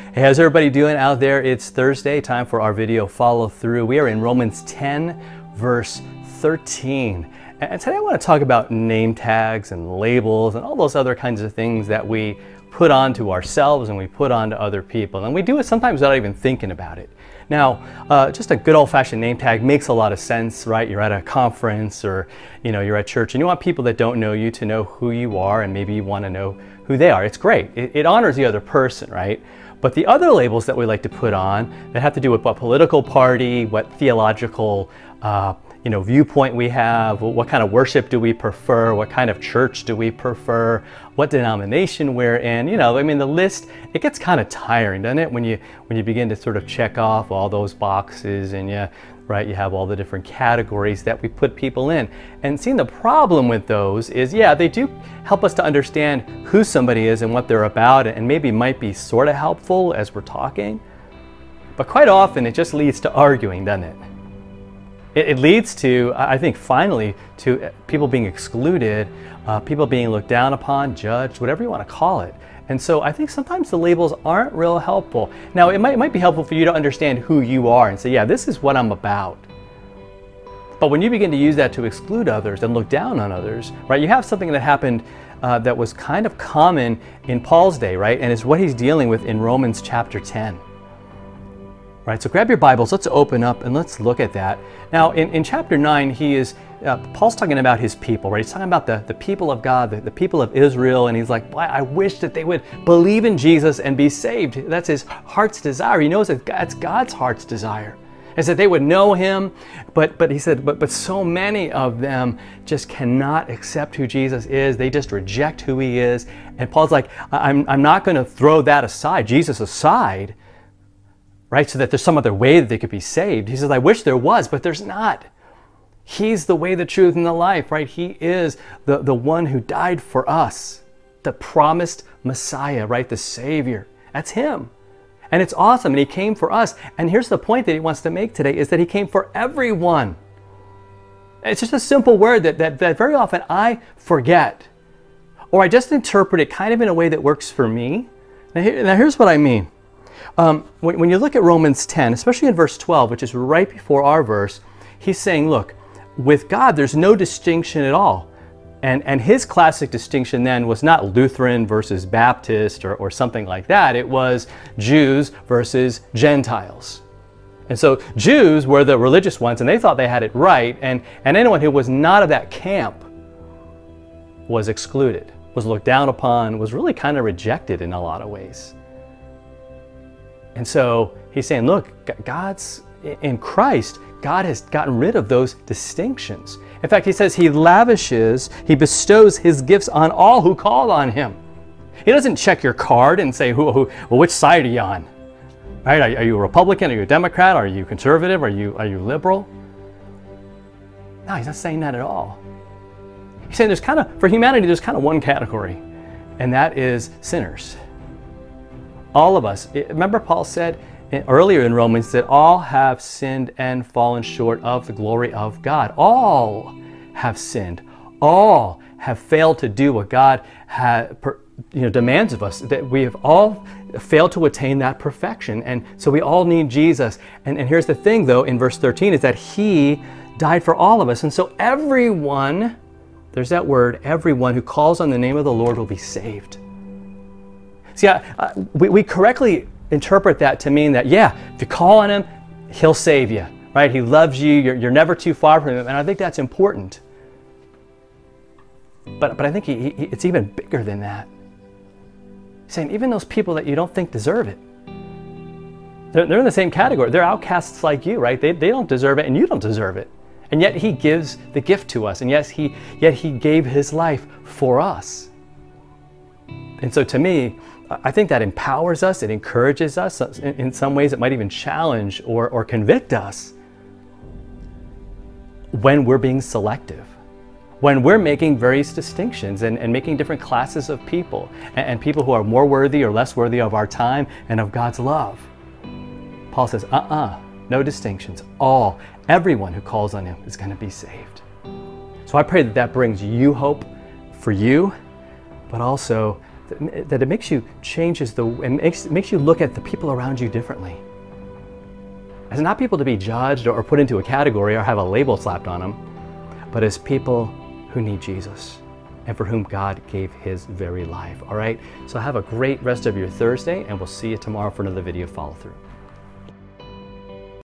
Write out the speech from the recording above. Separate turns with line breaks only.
Hey, how's everybody doing out there? It's Thursday, time for our video follow through. We are in Romans 10, verse 13. And today I want to talk about name tags and labels and all those other kinds of things that we put onto ourselves and we put onto other people. And we do it sometimes without even thinking about it. Now, uh, just a good old-fashioned name tag makes a lot of sense, right? You're at a conference or you know you're at church, and you want people that don't know you to know who you are, and maybe you want to know who they are. It's great. It, it honors the other person, right? But the other labels that we like to put on that have to do with what political party, what theological uh, you know, viewpoint we have, what kind of worship do we prefer, what kind of church do we prefer, what denomination we're in. You know, I mean, the list it gets kind of tiring, doesn't it? When you when you begin to sort of check off all those boxes and you right, you have all the different categories that we put people in. And seeing the problem with those is, yeah, they do help us to understand who somebody is and what they're about, and maybe might be sort of helpful as we're talking. But quite often it just leads to arguing, doesn't it? It, it leads to, I think, finally, to people being excluded, uh, people being looked down upon, judged, whatever you want to call it. And so I think sometimes the labels aren't real helpful. Now, it might, it might be helpful for you to understand who you are and say, yeah, this is what I'm about. But when you begin to use that to exclude others and look down on others, right, you have something that happened uh, that was kind of common in Paul's day, right, and it's what he's dealing with in Romans chapter 10. Right, so grab your Bibles, let's open up and let's look at that. Now, in, in chapter 9, he is, uh, Paul's talking about his people, right? He's talking about the, the people of God, the, the people of Israel, and he's like, I wish that they would believe in Jesus and be saved. That's his heart's desire. He knows that that's God's heart's desire. Is that they would know him, but but he said, but but so many of them just cannot accept who Jesus is. They just reject who he is. And Paul's like, I'm I'm not going to throw that aside, Jesus aside, right? So that there's some other way that they could be saved. He says, I wish there was, but there's not. He's the way, the truth, and the life, right? He is the, the one who died for us, the promised Messiah, right? The Savior. That's Him. And it's awesome. And He came for us. And here's the point that He wants to make today is that He came for everyone. It's just a simple word that, that, that very often I forget. Or I just interpret it kind of in a way that works for me. Now, here, now here's what I mean. Um, when, when you look at Romans 10, especially in verse 12, which is right before our verse, he's saying, look, with God, there's no distinction at all. And, and his classic distinction then was not Lutheran versus Baptist or, or something like that. It was Jews versus Gentiles. And so Jews were the religious ones and they thought they had it right. And, and anyone who was not of that camp was excluded, was looked down upon, was really kind of rejected in a lot of ways. And so he's saying, look, God's in Christ, God has gotten rid of those distinctions. In fact, he says he lavishes, he bestows his gifts on all who call on him. He doesn't check your card and say, who, who well, which side are you on? Right? Are, are you a Republican? Are you a Democrat? Are you conservative? Are you, are you liberal? No, he's not saying that at all. He's saying there's kind of, for humanity, there's kind of one category, and that is sinners. All of us. Remember, Paul said eh, earlier in Romans that all have sinned and fallen short of the glory of God. All have sinned. All have failed to do what God has, you know, demands of us. That we have all failed to attain that perfection. And so we all need Jesus. And, and here's the thing, though, in verse 13, is that He died for all of us. And so everyone, there's that word, everyone who calls on the name of the Lord will be saved. See, I, I, we, we correctly interpret that to mean that, yeah, if you call on Him, He'll save you, right? He loves you, you're, you're never too far from Him, and I think that's important. But, but I think he, he, it's even bigger than that. Saying, even those people that you don't think deserve it, they're, they're in the same category. They're outcasts like you, right? They, they don't deserve it, and you don't deserve it. And yet He gives the gift to us, and yes, He yet He gave His life for us. And so to me, I think that empowers us, it encourages us. In some ways, it might even challenge or, or convict us when we're being selective, when we're making various distinctions and, and making different classes of people, and, and people who are more worthy or less worthy of our time and of God's love. Paul says, uh uh-uh, uh, no distinctions. All, everyone who calls on Him is going to be saved. So I pray that that brings you hope for you, but also that it makes you changes the and makes makes you look at the people around you differently. As not people to be judged or put into a category or have a label slapped on them, but as people who need Jesus and for whom God gave his very life. All right? So have a great rest of your Thursday and we'll see you tomorrow for another video follow through.